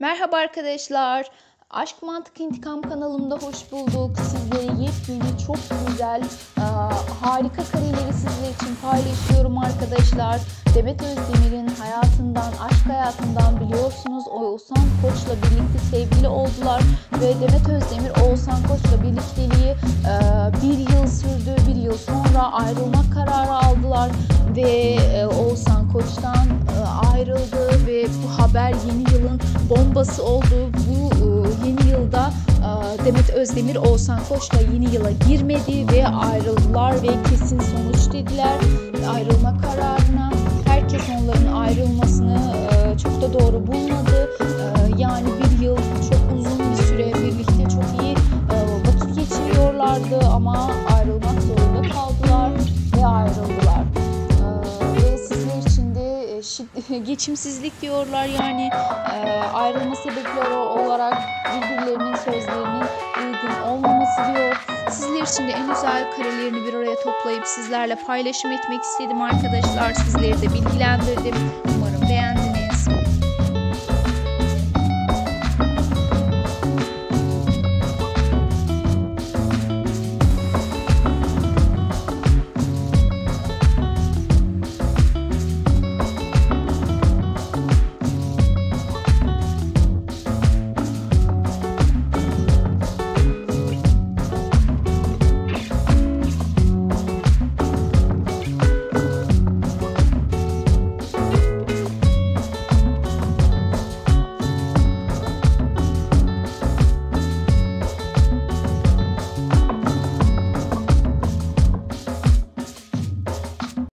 Merhaba arkadaşlar. Aşk Mantık İntikam kanalımda hoş bulduk. Sizlere yepyeni, çok güzel, harika kareleri sizler için paylaşıyorum arkadaşlar. Demet Özdemir'in hayatından, aşk hayatından biliyorsunuz Oğuzhan Koç'la birlikte sevgili oldular. Ve Demet Özdemir Oğuzhan Koç'la birlikteliği bir yıl sürdü. Bir yıl sonra ayrılmak kararı aldılar. Ve Oğuzhan Koç'tan bu haber yeni yılın bombası oldu. Bu e, yeni yılda e, Demet Özdemir Oğuzhan Koç'la yeni yıla girmedi ve ayrıldılar ve kesin sonuç dediler ayrılma kararına. Herkes onların ayrılmasını e, çok da doğru bulmadı. Yani bir yıl çok uzun bir süre birlikte çok iyi vakit geçiriyorlardı ama şid- geçimsizlik diyorlar yani e, ayrılma sebepleri olarak birbirlerinin sözlerinin uygun olmaması diyor. Sizler için de en güzel karelerini bir araya toplayıp sizlerle paylaşım etmek istedim arkadaşlar. Sizleri de bilgilendirdim.